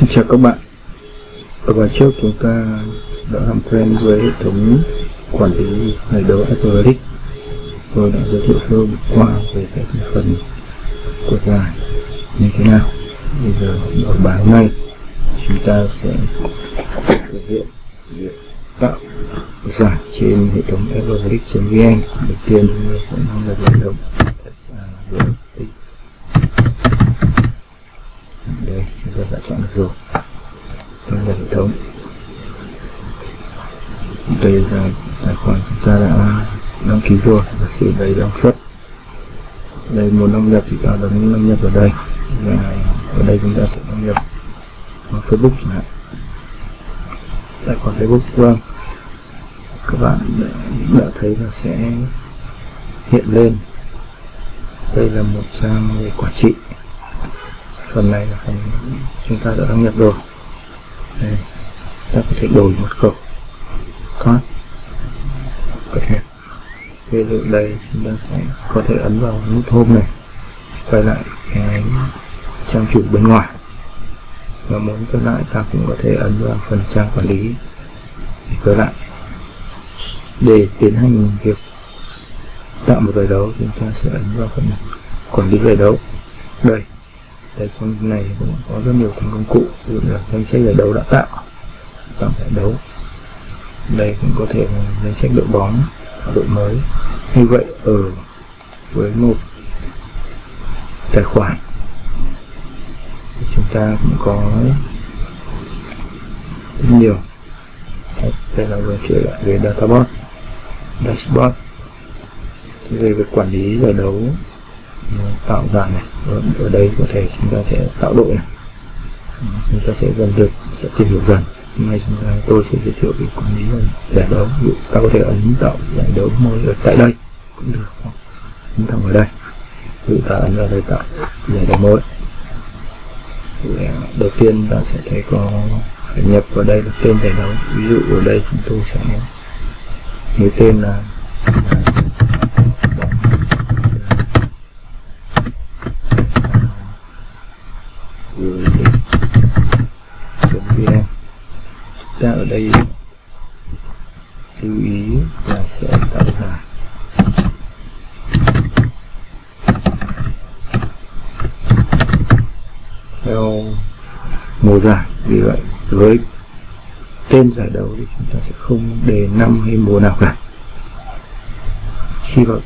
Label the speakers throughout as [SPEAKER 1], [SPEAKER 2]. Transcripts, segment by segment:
[SPEAKER 1] Xin chào các bạn. Ở bài trước chúng ta đã làm quen với hệ thống quản lý khởi đầu Athletics Tôi đã giới thiệu sơ qua về các thành phần của giải như thế nào. Bây giờ ở bài hôm nay chúng ta sẽ thực hiện việc tạo giải trên hệ thống Athletics.vn Đầu tiên, chúng ta sẽ làm nhập hệ thống đây chúng ta trong hệ thống. Đây là tài khoản chúng ta đã đăng ký rồi và sử đây đăng xuất đây muốn đăng nhập thì ta đăng đăng nhập ở đây. Và ở đây chúng ta sẽ đăng nhập vào Facebook chẳng hạn. Tài khoản Facebook vâng. Các bạn đã, đã thấy là sẽ hiện lên. Đây là một trang về quản trị phần này là phần chúng ta đã đăng nhập rồi. Đây, ta có thể đổi mật khẩu. Thoát. Có thể ví dụ đây chúng ta sẽ có thể ấn vào nút home này. Quay lại cái trang chủ bên ngoài. Và muốn quay lại, ta cũng có thể ấn vào phần trang quản lý. Để quay lại. Để tiến hành việc tạo một giải đấu, chúng ta sẽ ấn vào phần quản lý giải đấu. Đây đây trong này cũng có rất nhiều thành công cụ, ví dụ là danh sách giải đấu đã tạo tạo giải đấu. Đây cũng có thể là danh sách đội bóng, đội mới. Như vậy, ở với một tài khoản, thì chúng ta cũng có rất nhiều. Đây là vừa trở lại về databot dashboard thì về việc quản lý giải đấu tạo giải này. Ở đây có thể chúng ta sẽ tạo đội này. Chúng ta sẽ dần được, sẽ tìm hiểu dần hôm nay chúng ta, tôi sẽ giới thiệu về quản lý giải đấu, ví dụ ta có thể ấn tạo giải đấu mới ở tại đây, cũng được. Ấn thẳng ở đây. Ví dụ ta ấn vào đây tạo giải đấu mới. Đầu tiên ta sẽ thấy có phải nhập vào đây là tên giải đấu. Ví dụ ở đây chúng tôi sẽ lấy tên là ta ở đây lưu ý là sẽ tạo giải theo mùa giải vì vậy với tên giải đấu thì chúng ta sẽ không đề năm hay mùa nào cả. Khi vào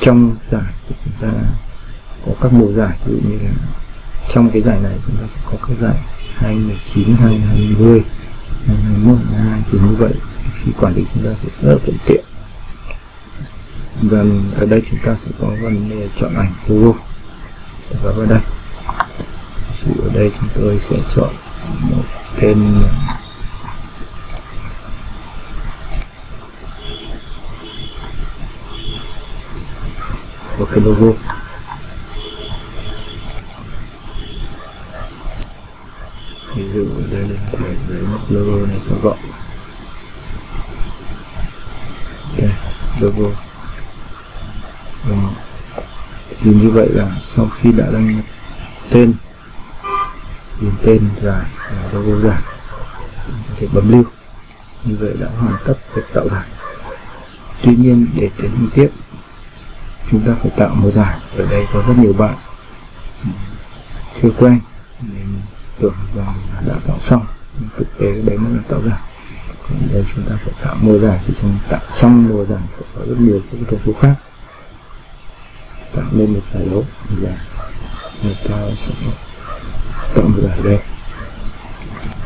[SPEAKER 1] trong giải thì chúng ta có các mùa giải, ví dụ như là trong cái giải này chúng ta sẽ có các giải 2019 2020 2021 2022 thì như vậy, khi quản lý chúng ta sẽ rất là thuận tiện. Và ở đây chúng ta sẽ có phần đề chọn ảnh logo và vào đây sự ở đây chúng tôi sẽ chọn một tên, một cái logo ví dụ đây là thể với một logo này cho gọn đây logo Đó. thì như vậy là sau khi đã đăng nhập tên điền tên và logo giải có thể bấm lưu như vậy đã hoàn tất việc tạo giải tuy nhiên để tiến hành tiếp chúng ta phải tạo một giải ở đây có rất nhiều bạn chưa quen tưởng rằng đã tạo xong. Nhưng thực tế đấy mới là tạo ra. còn đây chúng ta phải tạo mùa giải, thì trong tạo trong mùa giải phải có rất nhiều các thông số khác tạo nên một giải đấu giải. Người ta sẽ tạo một giải đây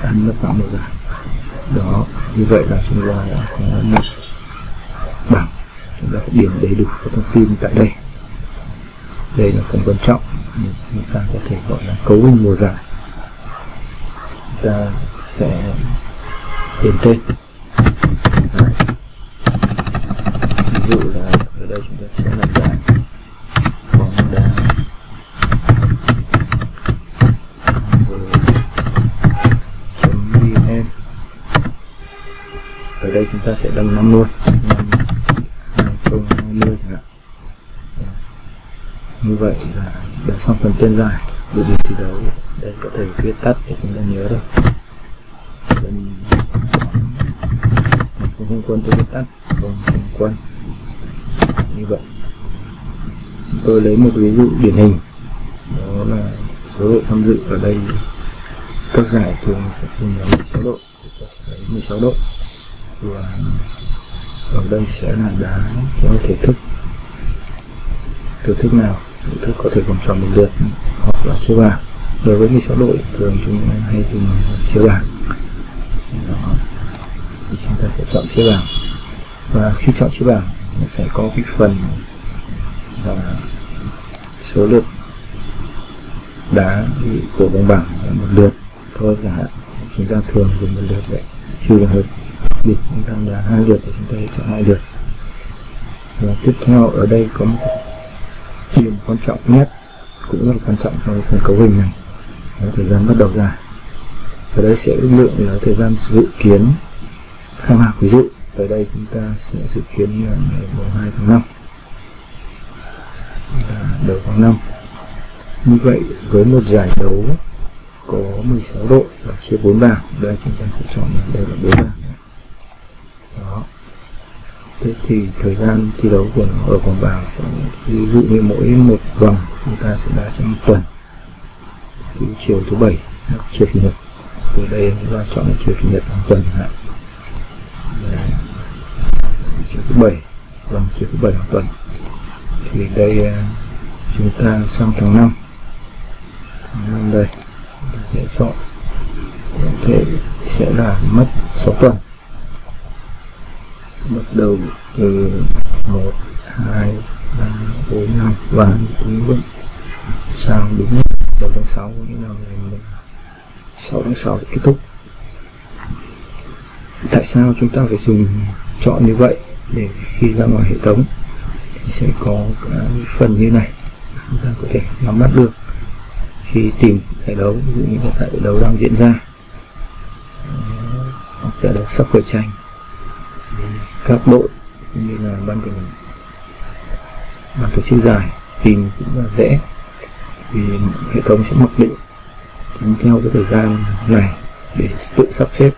[SPEAKER 1] ăn nó tạo một giải. Đó, như vậy là chúng ta đã có một bảng. Chúng ta phải điền đầy đủ các thông tin tại đây. Đây là phần quan trọng chúng ta có thể gọi là cấu hình mùa giải ta sẽ điền tên Đấy. ví dụ là ở đây chúng ta sẽ làm giải bóng đá. Vn ở đây chúng ta sẽ đăng năm luôn. Năm 2020 chẳng hạn. Dạ. Như vậy là đã xong phần tên giải đội đi thi đấu đây, có thể viết tắt để chúng ta nhớ được. Dân không quân tôi viết tắt không không quân. Như vậy. Tôi lấy một ví dụ điển hình. Đó là số độ tham dự ở đây. Các giải thường sẽ cùng là 16 độ. 16 độ. Và ở đây sẽ là đá theo thể thức. Thể thức nào? Thể thức có thể vòng tròn một lượt hoặc là chiếu bạc đối với 16 độ thường chúng ta hay dùng chiếu bảng, đó. Thì chúng ta sẽ chọn chiếu bảng. Và khi chọn chiếu bảng nó sẽ có cái phần là số lượt đá của bóng bảng là một lượt. Thôi chẳng hạn chúng ta thường dùng một lượt vậy trừ trường hợp biệt chúng ta là hai lượt thì chúng ta chọn hai lượt. Và tiếp theo ở đây có một điểm quan trọng nhất cũng rất là quan trọng trong phần cấu hình này là thời gian bắt đầu dài và đây sẽ ước lượng là thời gian dự kiến, khai mạc ví dụ ở đây chúng ta sẽ dự kiến là ngày 2 tháng 5 đầu tháng 5 như vậy, với một giải đấu có 16 độ và chia 4 bảng, đây chúng ta sẽ chọn đây là 4 bảng. Đó. Thế thì thời gian thi đấu của nó ở vòng bảng sẽ ví dụ như mỗi một vòng chúng ta sẽ đá trong tuần thì chiều thứ bảy, chiều chủ nhật. Từ đây chúng ta chọn chiều chủ nhật hàng tuần hạn. Chiều thứ bảy vâng chiều thứ bảy hàng tuần. Thì đây à, chúng ta sang tháng 5 tháng 5 đây ta sẽ chọn. Có thể sẽ là mất 6 tuần. Bắt đầu từ 1 2 3 4 5 và đúng vững sang đúng đầu tháng 6 nghĩa là ngày 6 tháng 6 sẽ kết thúc. Tại sao chúng ta phải dùng chọn như vậy để khi ra ngoài hệ thống? Thì sẽ có cái phần như này. Chúng ta có thể nắm bắt được khi tìm giải đấu, ví dụ như là tại giải đấu đang diễn ra. Ờ, hoặc giải đấu sắp khởi tranh. Các đội như là ban tổ ban tổ chức giải tìm cũng là dễ vì hệ thống sẽ mặc định tính theo cái thời gian này để tự sắp xếp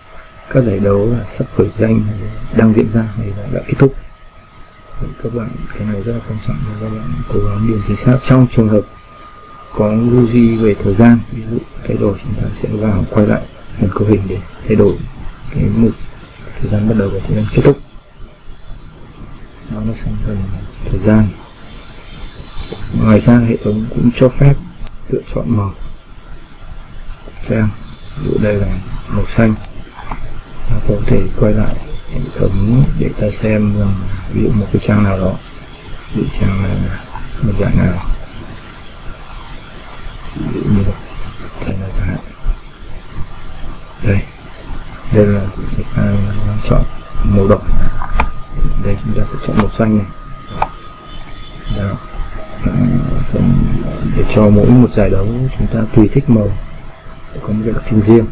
[SPEAKER 1] các giải đấu là sắp khởi danh đang diễn ra hay là đã kết thúc. Vậy các bạn, cái này rất là quan trọng các bạn cố gắng điền chính xác trong trường hợp có lưu duy về thời gian, ví dụ thay đổi, chúng ta sẽ vào quay lại phần cấu hình để thay đổi cái mục thời gian bắt đầu và thời gian kết thúc. Đó là sang phần thời gian. Ngoài ra, hệ thống cũng cho phép lựa chọn màu. Xem, ví dụ đây là màu xanh. Ta có thể quay lại hệ thống để ta xem rằng ví dụ một cái trang nào đó, ví dụ trang là một dạng nào. Ví dụ như đây là chẳng hạn đây đây là chúng ta à, chọn màu đỏ. Đây chúng ta sẽ chọn màu xanh này. Cho mỗi một giải đấu chúng ta tùy thích màu. Để có một cái đặc trưng riêng.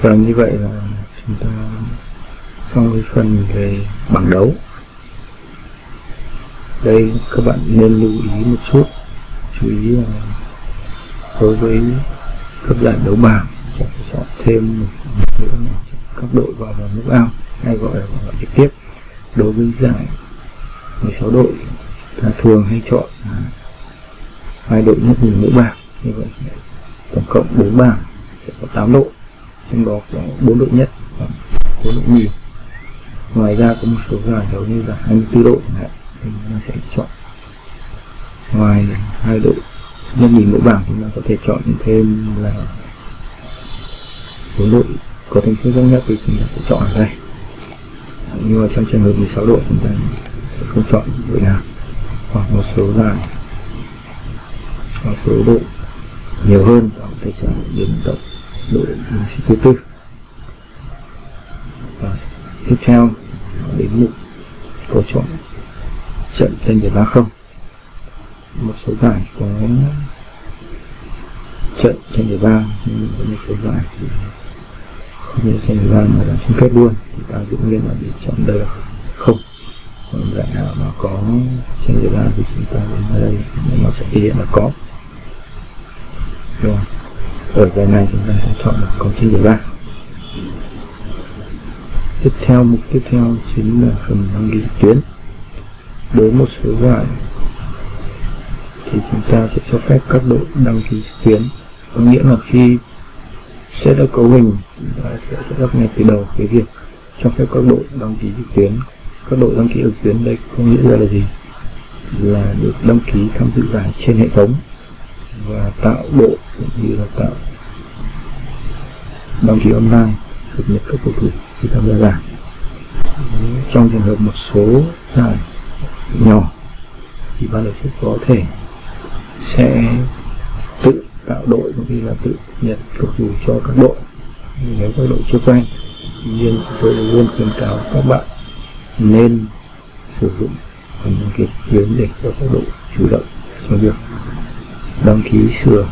[SPEAKER 1] Và như vậy là chúng ta xong với phần về bảng đấu. Đây các bạn nên lưu ý một chút, chú ý là đối với cấp giải đấu bảng, sẽ phải chọn thêm một nữa các đội vào vòng nước ao hay gọi là vòng loại trực tiếp. Đối với giải 16 đội, ta thường hay chọn hai đội nhất nhì mỗi bảng. Như vậy tổng cộng 4 bảng sẽ có 8 đội, trong đó có 4 đội nhất và 4 đội nhì. Ngoài ra có một số giải đấu như là 24 đội chẳng hạn, thì chúng sẽ chọn ngoài hai đội nhất nhìn mỗi bảng chúng ta có thể chọn thêm là bốn đội có thành tích tốt nhất thì chúng ta sẽ chọn ở đây. Nhưng mà trong trường hợp 16 đội chúng ta sẽ không chọn đội nào. Hoặc một số dài một số đội nhiều hơn có thể chọn đến tổng đội mình thứ tư. Và tiếp theo đến mục có chọn trận tranh giải ba không một số giải có trận tranh giải ba nhưng có một số giải thì như trên địa gian mà đã chung kết luôn, thì ta giữ nguyên là bị chọn đây là không. Còn giải nào mà có trên địa gian thì chúng ta đến ở đây, nhưng mà sẽ thể hiện là có. Rồi ở giải này chúng ta sẽ chọn là có trên giải ba tiếp theo, mục tiếp theo chính là phần đăng ký tuyến. Đối một số giải thì chúng ta sẽ cho phép các đội đăng ký trực tuyến. Có nghĩa là khi setup cấu hình, chúng ta sẽ setup up ngay từ đầu cái việc cho phép các đội đăng ký trực tuyến. Các đội đăng ký trực tuyến đây có nghĩa là gì? Là được đăng ký tham dự giải trên hệ thống và tạo đội cũng như là tạo đăng ký online, cập nhật các cầu thủ khi tham gia giải. Trong trường hợp một số giải nhỏ thì ban tổ chức có thể sẽ tự tạo đội cũng như là tự nhận cầu thủ cho các đội. Nếu các đội chưa quen tuy nhiên chúng tôi luôn khuyến cáo các bạn nên sử dụng phần đăng ký trực tuyến để cho các đội chủ động trong việc đăng ký sửa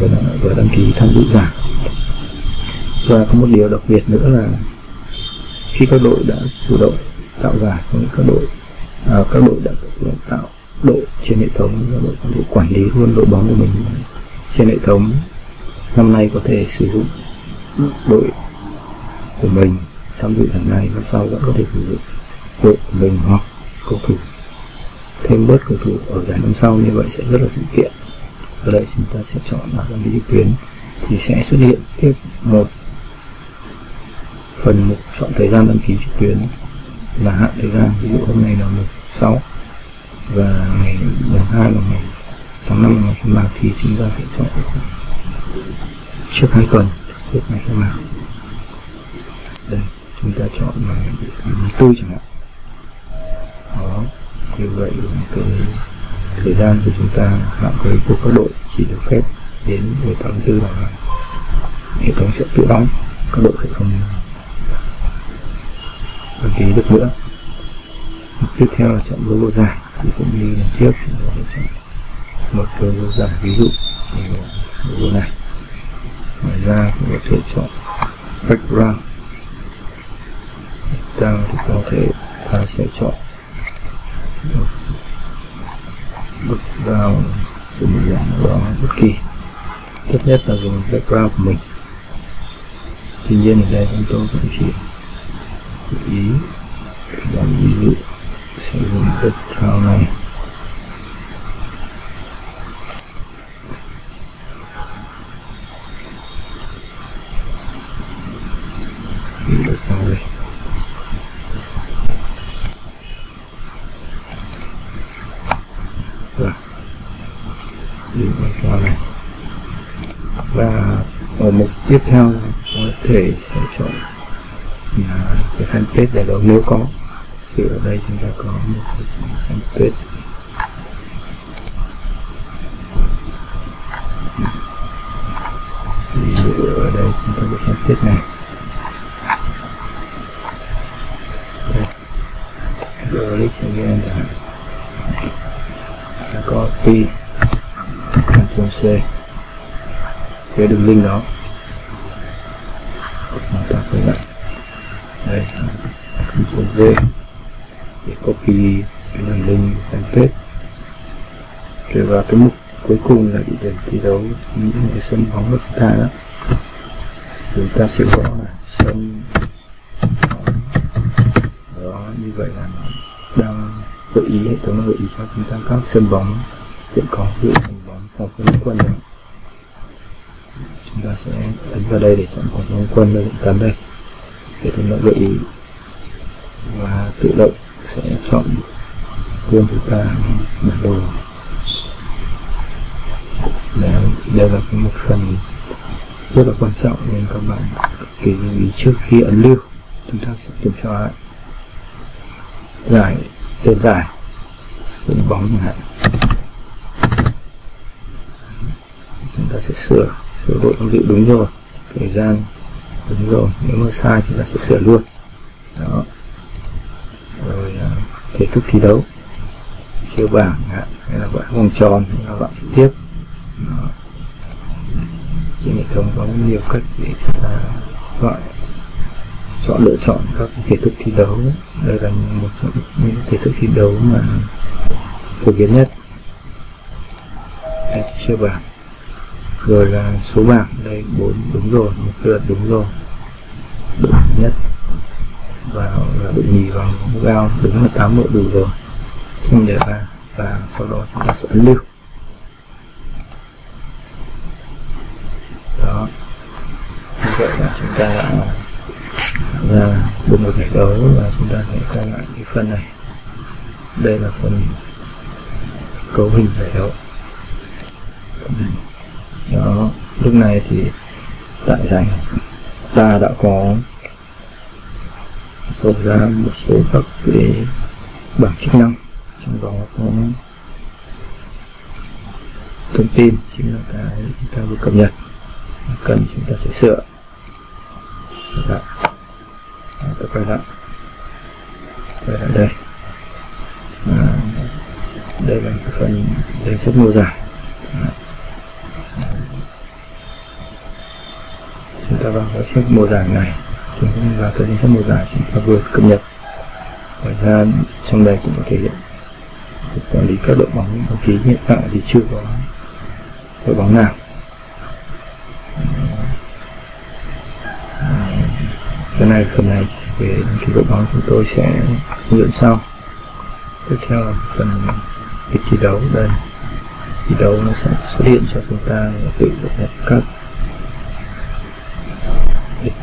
[SPEAKER 1] và, đăng ký tham dự giải. Và có một điều đặc biệt nữa là khi các đội đã chủ động tạo giải những các đội à, các đội đã tạo đội trên hệ thống và đội có thể quản lý luôn đội bóng của mình trên hệ thống. Năm nay có thể sử dụng đội của mình, tham dự giải này năm sau vẫn có thể sử dụng đội của mình hoặc cầu thủ, thêm bớt cầu thủ ở giải năm sau. Như vậy sẽ rất là thuận tiện. Ở đây chúng ta sẽ chọn là đăng ký trực tuyến thì sẽ xuất hiện tiếp một phần mục chọn thời gian đăng ký trực tuyến là hạn thời gian. Ví dụ hôm nay là một sáu và ngày mùng hai và ngày tháng năm ngày khai mạc thì chúng ta sẽ chọn trước hai tuần trước ngày khai mạc đây, chúng ta chọn ngày thứ tư chẳng hạn. Đó, như vậy cái thời gian của chúng ta hạn lưới của các đội chỉ được phép đến 18 tháng 4 là hệ thống sẽ tự đóng các đội sẽ không đăng ký được nữa. Tiếp theo là chọn logo dài thì cũng như lần trước. Tôi sẽ một logo dài ví dụ như logo này. Ngoài ra cũng có thể chọn background. Background thì có thể, ta sẽ chọn background của một dạng đó bất kỳ. Tốt nhất là dùng background của mình. Tuy nhiên ở đây chúng tôi cũng chỉ ý làm ví dụ sử dụng background này background đây và background này và ở mục tiếp theo có thể sẽ chọn cái fanpage để đó nếu có thì ở đây chúng ta có một cái fanpage ví dụ ở đây chúng ta có fanpage này. Click.vn chẳng ta copy Ctrl C. Cái đường link đó. Chúng ta quay lại đây. Ctrl V copy đường link fanpage rồi vào cái mục cuối cùng là địa điểm thi đấu, những cái sân bóng của chúng ta đó. Chúng ta sẽ gõ là sân đó, như vậy là nó đang gợi ý, hệ thống gợi ý cho chúng ta các sân bóng. Hiện có ví dụ sân bóng phòng quân quân đó. Chúng ta sẽ ấn vào đây để chọn phòng quân quân và cắn đây. Để thống đã gợi ý và tự động sẽ chọn luôn chúng ta bản đồ. Đây, đây là một phần rất là quan trọng nên các bạn kỳ lưu ý trước khi ấn lưu. Chúng ta sẽ kiểm tra lại. Giải tên giải. Sân bóng chẳng hạn. Chúng ta sẽ sửa. Số độ tham dự đúng rồi. Thời gian đúng rồi. Nếu mà sai chúng ta sẽ sửa luôn. Đó kết thúc thi đấu. Chiếu bảng hay là gọi vòng tròn, hay là gọi trực tiếp. Đó. trên hệ thống có nhiều cách để chúng ta gọi, chọn, lựa chọn các thể thức thi đấu. Đây là một trong những thể thức thi đấu mà phổ biến nhất. Đây chơi bảng. Rồi là số bảng. Đây, bốn, đúng rồi, một lượt đúng rồi. Đúng nhất vào là đội nhì vào, gao đúng là tám đội đủ rồi. Xong để ra và sau đó chúng ta sẽ ấn lưu. Đó. Như vậy là chúng ta đã ra được một giải đấu và chúng ta sẽ quay lại cái phần này. Đây là phần cấu hình giải đấu. Đó. Lúc này thì tại giải ta đã có số ra một số các cái bảng chức năng. Trong đó có thông tin chính là cái chúng ta vừa cập nhật. Cần chúng ta sẽ sửa. Sửa lại. À, tôi quay lại. Quay lại đây. À, đây là cái phần danh sách mua giải à. chúng ta vào danh sách mua giải này chúng ta vào các danh sách mùa giải chúng ta vừa cập nhật. Ngoài ra, trong đây cũng có thể hiện quản lý các đội bóng đăng ký hiện tại thì chưa có đội bóng nào. Cái này, phần này về đăng ký đội bóng chúng tôi sẽ hướng dẫn sau. Tiếp theo là phần lịch thi đấu. Đây, thi đấu nó sẽ xuất hiện cho chúng ta tự cập nhật các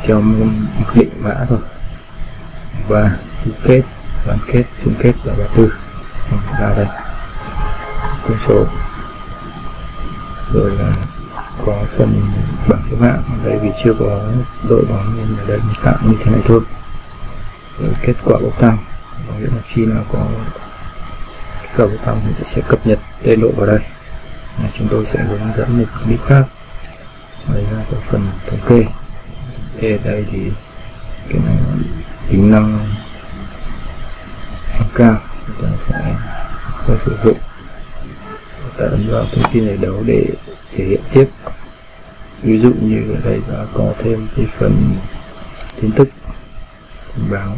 [SPEAKER 1] cho môn định mã rồi. Và tứ kết bán kết, chung kết và ba tư. Xong ra đây. Tương số rồi là có phần bảng xếp hạng. Ở đây vì chưa có đội bóng nên ở đây mình tạo như thế này thôi. Rồi kết quả bốc thăm có nghĩa là khi nào có kết quả bốc thăm thì sẽ cập nhật tên đội vào đây. Và chúng tôi sẽ hướng dẫn một clip khác. Ngoài ra có phần thống kê ở đây thì cái này tính năng cao. Chúng ta sẽ không sử dụng. Ta ấn vào thông tin giải đấu để thể hiện tiếp. Ví dụ như ở đây đã có thêm cái phần tin tức thông báo.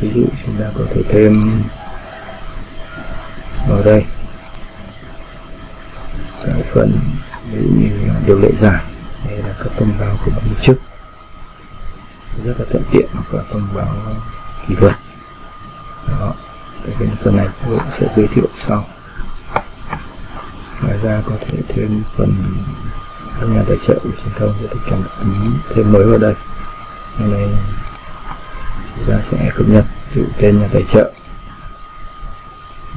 [SPEAKER 1] Ví dụ chúng ta có thể thêm vào đây. Cái phần, ví dụ như điều lệ giải hay là các thông báo của ban tổ chức rất là thuận tiện hoặc là thông báo kỳ luật. Đó cái phần này tôi cũng sẽ giới thiệu sau. Ngoài ra có thể thêm phần các nhà tài trợ của truyền thông sẽ cảm ứng thêm mới vào đây. Sau này chúng ta sẽ cập nhật dụ tên nhà tài trợ,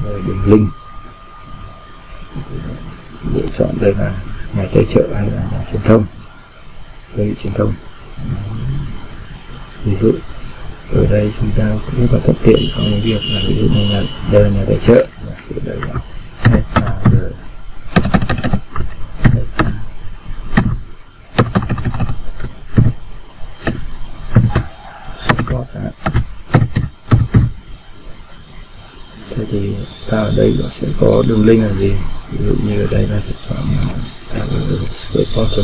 [SPEAKER 1] rồi đường link. Lựa chọn đây là nhà tài trợ hay là nhà truyền thông đây truyền thông ví dụ ở đây chúng ta sẽ rất là thuận tiện trong cái việc là ví dụ như là đây là nhà tài trợ giả sử đây là FAG support chẳng thế thì ta ở đây nó sẽ có đường link là gì? Ví dụ như ở đây ta sẽ chọn support cho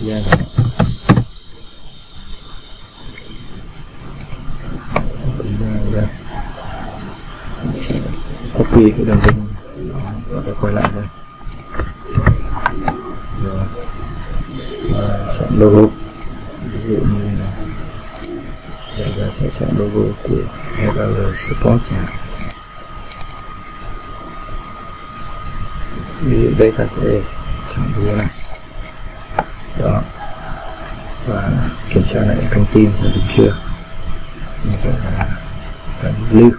[SPEAKER 1] vn vn sẽ copy cái đường link. Và ta quay lại đây. Rồi à, chọn logo. Ví dụ như là bây giờ sẽ chọn logo của FL Support chẳng hạn. Ví dụ đây ta sẽ chọn logo này đó. Và kiểm tra lại thông tin là đúng chưa. Như vậy là cần lưu.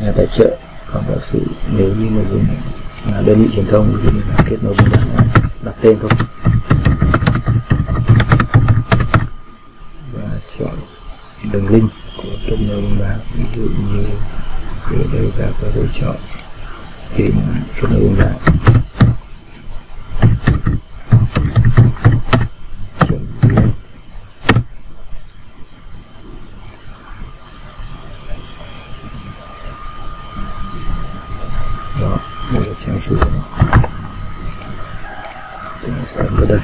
[SPEAKER 1] Nhà tài trợ, còn giả sự nếu như mà dùng là đơn vị truyền thông thì mình kết nối với bạn đặt tên thôi. Và chọn đường link của kết nối bóng đá, ví dụ như ở đây ta có thể chọn tìm kết nối bóng đá. Đó đây chúng ta sẽ vào đây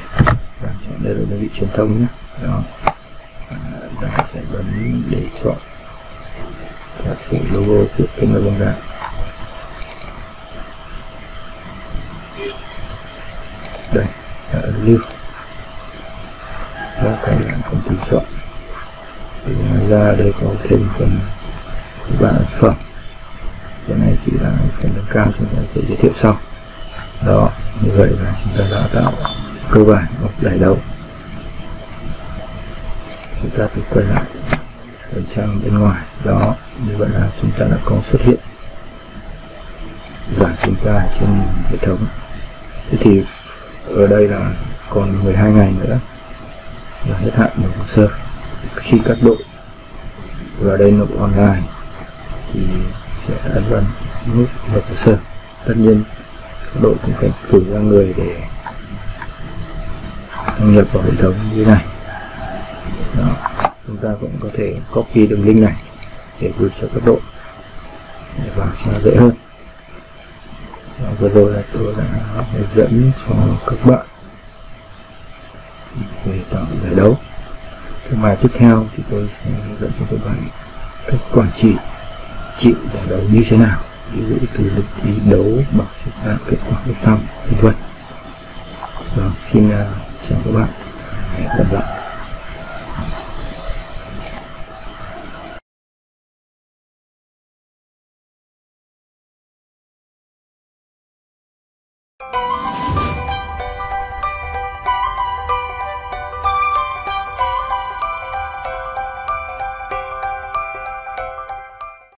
[SPEAKER 1] và chọn đây là đơn vị truyền thông nhé đó à, ta sẽ bấm để chọn giả sự logo của kênh là bóng đá đây là lưu và các bạn cũng tùy chọn thì ngoài ra đây có thêm phần bản phẩm cái này chỉ là phần cao chúng ta sẽ giới thiệu sau. Đó, như vậy là chúng ta đã tạo cơ bản một giải đấu. Chúng ta thử quay lại ở trang bên ngoài. Đó, như vậy là chúng ta đã có xuất hiện giải chúng ta trên hệ thống. Thế thì ở đây là còn 12 ngày nữa là hết hạn nộp hồ sơ khi các đội vào đây nộp online thì sẽ ấn vào nút vào hồ sơ tất nhiên các đội cũng phải cử ra người để đăng nhập vào hệ thống như này. Đó. chúng ta cũng có thể copy đường link này để gửi cho các đội để vào cho nó dễ hơn. Đó, vừa rồi là tôi đã hướng dẫn cho các bạn về tạo giải đấu. Cái bài tiếp theo thì tôi sẽ hướng dẫn cho các bạn cách quản trị chịu giải đấu như thế nào giữ từ lịch thi đấu bằng xếp hạng kết quả quyết tâm vân vân xin uh, chào các bạn. Hẹn gặp lại.